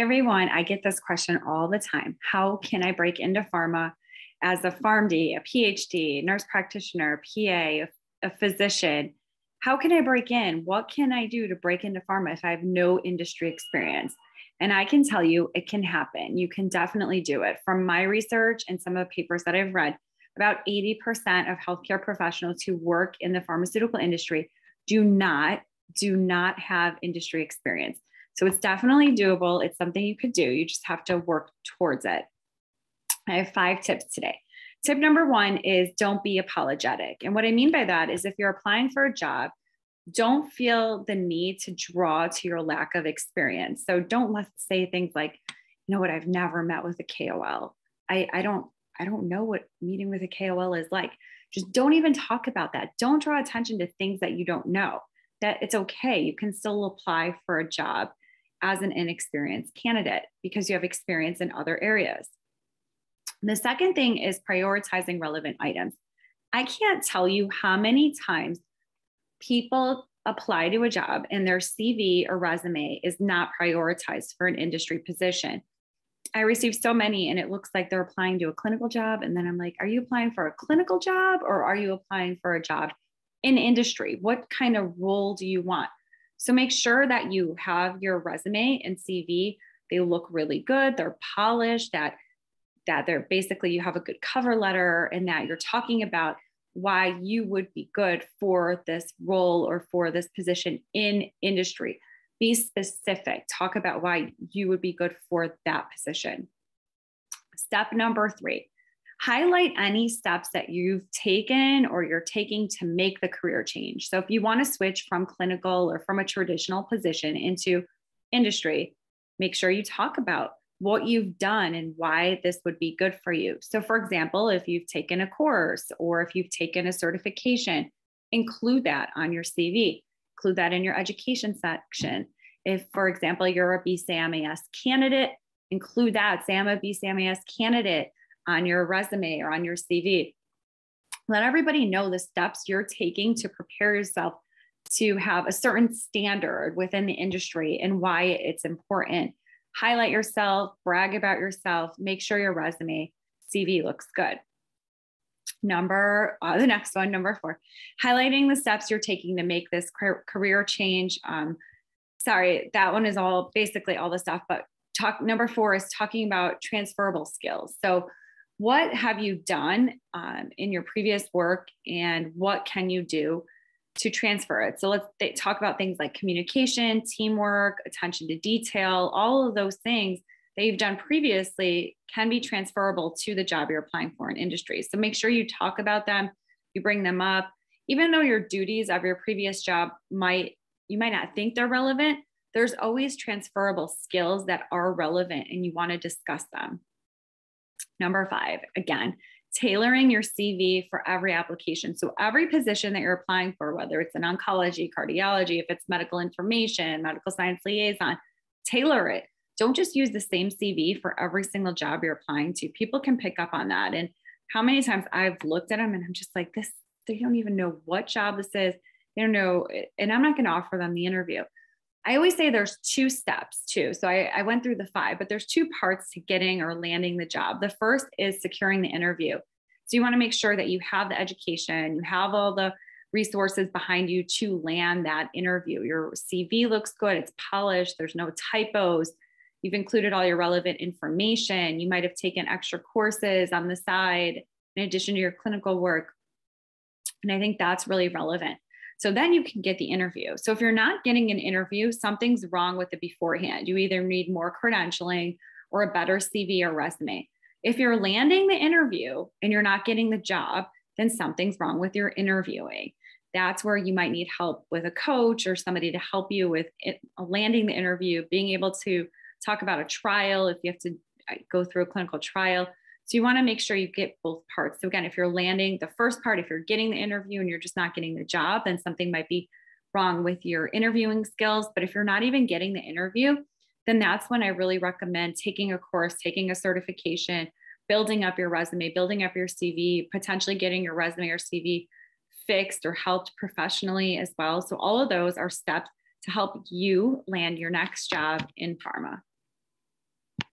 Everyone. I get this question all the time. How can I break into pharma as a PharmD, a PhD, nurse practitioner, PA, a, a physician? How can I break in? What can I do to break into pharma if I have no industry experience? And I can tell you it can happen. You can definitely do it. From my research and some of the papers that I've read, about 80% of healthcare professionals who work in the pharmaceutical industry do not do not have industry experience. So it's definitely doable. It's something you could do. You just have to work towards it. I have five tips today. Tip number one is don't be apologetic. And what I mean by that is if you're applying for a job, don't feel the need to draw to your lack of experience. So don't let's say things like, you know what, I've never met with a KOL. I, I don't, I don't know what meeting with a KOL is like. Just don't even talk about that. Don't draw attention to things that you don't know. That it's okay. You can still apply for a job as an inexperienced candidate because you have experience in other areas. The second thing is prioritizing relevant items. I can't tell you how many times people apply to a job and their CV or resume is not prioritized for an industry position. I receive so many, and it looks like they're applying to a clinical job. And then I'm like, are you applying for a clinical job or are you applying for a job in industry? What kind of role do you want? So make sure that you have your resume and CV. They look really good. They're polished. That that they're basically you have a good cover letter and that you're talking about why you would be good for this role or for this position in industry. Be specific. Talk about why you would be good for that position. Step number three highlight any steps that you've taken or you're taking to make the career change. So, if you want to switch from clinical or from a traditional position into industry, make sure you talk about what you've done and why this would be good for you. So, for example, if you've taken a course or if you've taken a certification, include that on your CV, include that in your education section. If, for example, you're a BCMAS candidate, include that. Say, I'm a BCMAS candidate on your resume or on your CV. Let everybody know the steps you're taking to prepare yourself to have a certain standard within the industry and why it's important. Highlight yourself, brag about yourself, make sure your resume CV looks good. Number, uh, the next one, number four, highlighting the steps you're taking to make this career change. Um, sorry, that one is all basically all the stuff, but talk number four is talking about transferable skills. So what have you done um, in your previous work and what can you do to transfer it? So let's th- talk about things like communication teamwork attention to detail all of those things that you've done previously can be transferable to the job you're applying for in industry. So make sure you talk about them you bring them up. Even though your duties of your previous job might you might not think they're relevant there's always transferable skills that are relevant and you want to discuss them Number five, again, tailoring your CV for every application. So, every position that you're applying for, whether it's in oncology, cardiology, if it's medical information, medical science liaison, tailor it. Don't just use the same CV for every single job you're applying to. People can pick up on that. And how many times I've looked at them and I'm just like, this, they don't even know what job this is. They don't know. And I'm not going to offer them the interview. I always say there's two steps too. So I, I, went through the five, but there's two parts to getting or landing the job. The first is securing the interview. So you want to make sure that you have the education, you have all the resources behind you to land that interview. Your CV looks good, it's polished, there's no typos. You've included all your relevant information. You might have taken extra courses on the side in addition to your clinical work. And I think that's really relevant. So then you can get the interview. So if you're not getting an interview, something's wrong with it beforehand. You either need more credentialing or a better CV or resume. If you're landing the interview and you're not getting the job, then something's wrong with your interviewing. That's where you might need help with a coach or somebody to help you with it, landing the interview, being able to talk about a trial if you have to uh, go through a clinical trial. So you want to make sure you get both parts. So again, if you're landing the first part, if you're getting the interview and you're just not getting the job, then something might be wrong with your interviewing skills. But if you're not even getting the interview, then that's when I really recommend taking a course, taking a certification, building up your resume, building up your CV, potentially getting your resume or CV fixed or helped professionally as well. So all of those are steps to help you land your next job in pharma.